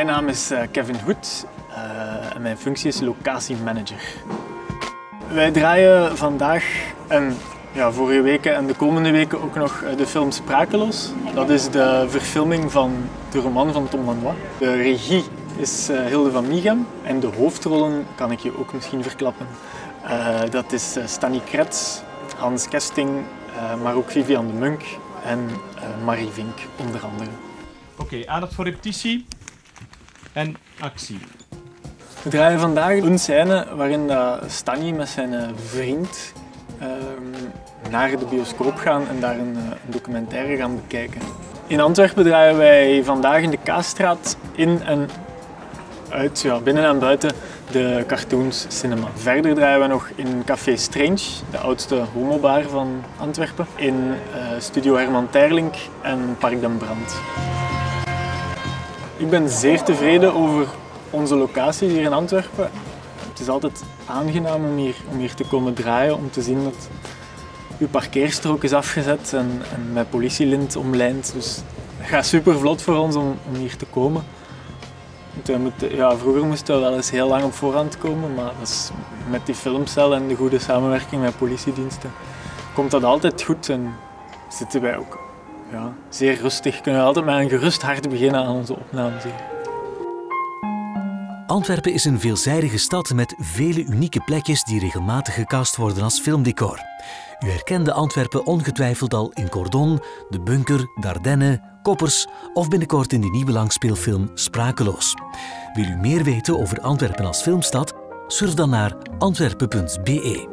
naam is eh, Kevin Hoed uh, en mijn functie is locatiemanager. Wij draaien vandaag en ja, vorige weken en de komende weken ook nog de film Sprakeloos. Dat is de verfilming van de roman van Tom Lanois. De regie is Hilde van Miegem en de hoofdrollen kan ik je ook misschien verklappen. Dat is Stanny Kretz, Hans Kesting, maar ook Vivian de Munk en Marie Vink onder andere. Oké, okay, aandacht voor repetitie en actie. We draaien vandaag een scène waarin Stanny met zijn vriend uh, naar de bioscoop gaan en daar een, een, documentaire gaan bekijken. In Antwerpen draaien wij vandaag in de Kaasstraat in en uit, ja, binnen en buiten de Cartoons Cinema. Verder draaien we nog in Café Strange, de oudste homobar van Antwerpen, in uh, Studio Herman Terlink en Park den Brand. Ik ben zeer tevreden over onze locaties hier in Antwerpen. Het is altijd aangenaam om hier, om hier te komen draaien, om te zien dat uw parkeerstrook is afgezet en, met politielint omlijnd. Dus het gaat super vlot voor ons om, om hier te komen. Ja, vroeger moesten we wel eens heel lang op voorhand komen, maar met die filmcel en de goede samenwerking met politiediensten komt dat altijd goed en zitten wij ook ja, zeer rustig. Kunnen we altijd met een gerust hart beginnen aan onze opnames. Antwerpen is een veelzijdige stad met vele unieke plekjes die regelmatig gecast worden als filmdecor. U herkende Antwerpen ongetwijfeld al in Cordon, De Bunker, Dardenne, Koppers of binnenkort in de nieuwe langspeelfilm Sprakeloos. Wil u meer weten over Antwerpen als filmstad? Surf dan naar antwerpen.be.